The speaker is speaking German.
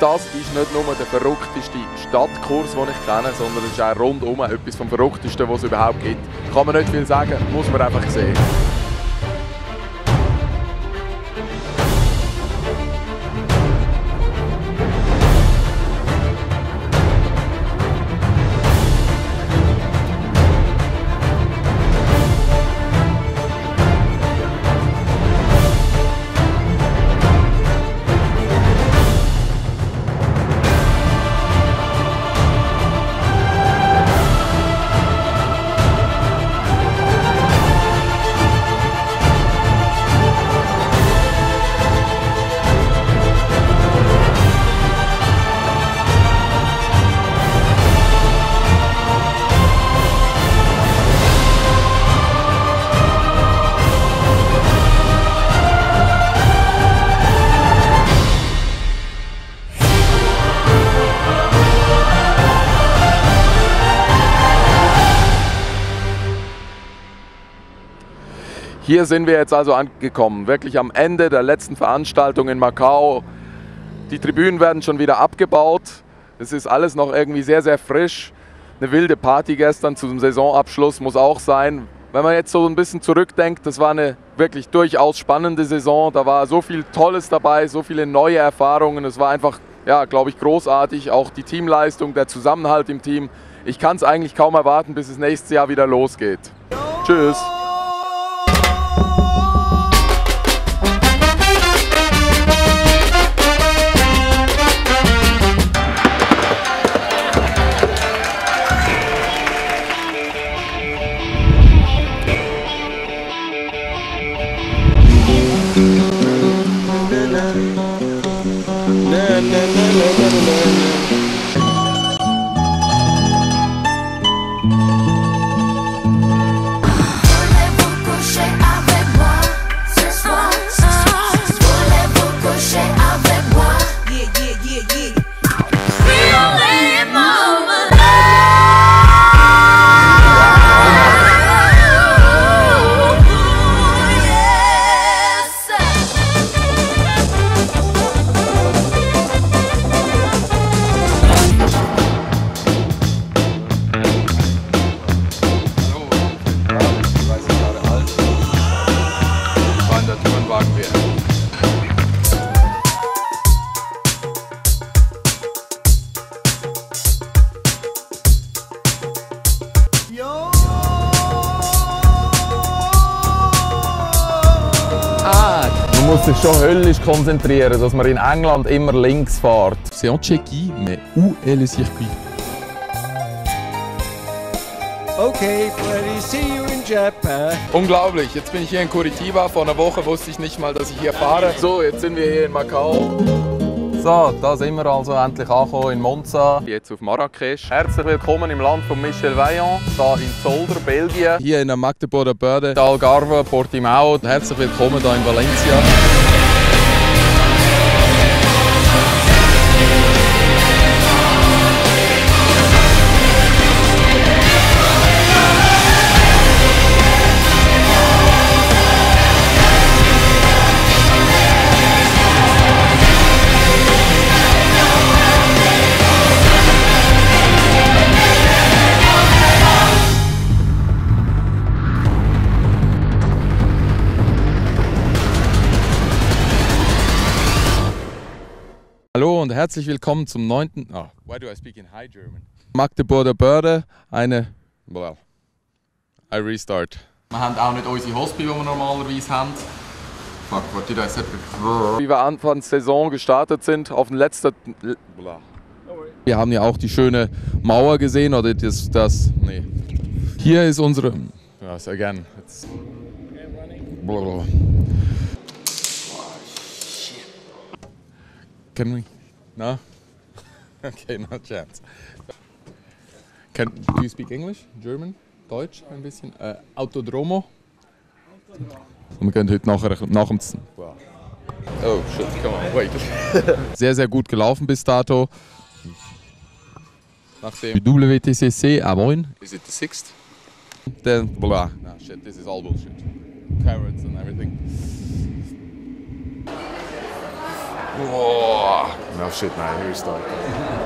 das ist nicht nur der verrückteste Stadtkurs, den ich kenne, sondern es ist auch rundum etwas vom Verrücktesten, was es überhaupt gibt. Kann man nicht viel sagen, muss man einfach sehen. Hier sind wir jetzt also angekommen, wirklich am Ende der letzten Veranstaltung in Macau. Die Tribünen werden schon wieder abgebaut. Es ist alles noch irgendwie sehr, sehr frisch. Eine wilde Party gestern zum Saisonabschluss muss auch sein. Wenn man jetzt so ein bisschen zurückdenkt, das war eine wirklich durchaus spannende Saison. Da war so viel Tolles dabei, so viele neue Erfahrungen. Es war einfach, ja, glaube ich, großartig. Auch die Teamleistung, der Zusammenhalt im Team. Ich kann es eigentlich kaum erwarten, bis es nächstes Jahr wieder losgeht. Tschüss. na na na na na na Man muss sich schon höllisch konzentrieren, dass man in England immer links fährt. C'est en Tchéquie, mais où est le circuit Okay, buddy, see you in Japan. Unglaublich, jetzt bin ich hier in Curitiba. Vor einer Woche wusste ich nicht mal, dass ich hier fahre. So, jetzt sind wir hier in Macau. So, da sind wir also endlich angekommen in Monza. Jetzt auf Marrakesch. Herzlich willkommen im Land von Michel Vaillant, da in Zolder, Belgien. Hier in der Magdeburger Börde. Algarve, Portimao. Herzlich willkommen hier in Valencia. Hallo und herzlich willkommen zum neunten. Oh, why do I speak in High German? Magdeburger Börde, eine. Well, I restart. Wir haben auch nicht unsere Hospi, die wir normalerweise haben. Fuck, what did I say? Wie wir Anfang der Saison gestartet sind, auf den letzten. Blah. Wir haben ja auch die schöne Mauer gesehen oder das. das nee. Hier ist unsere. Yes, again. It's Blablabla. Can we? No? Okay, no chance. Can, do you speak English? German? Deutsch ein bisschen? Äh, Autodromo? Und wir gehen heute nachher, nach dem Oh shit, come on, wait. sehr, sehr gut gelaufen bis dato. Nachdem WTCC A9, Is it the sixth? dann blah. No shit, this is all bullshit. Carrots and everything. Boah, Enough shit, man. Here we start.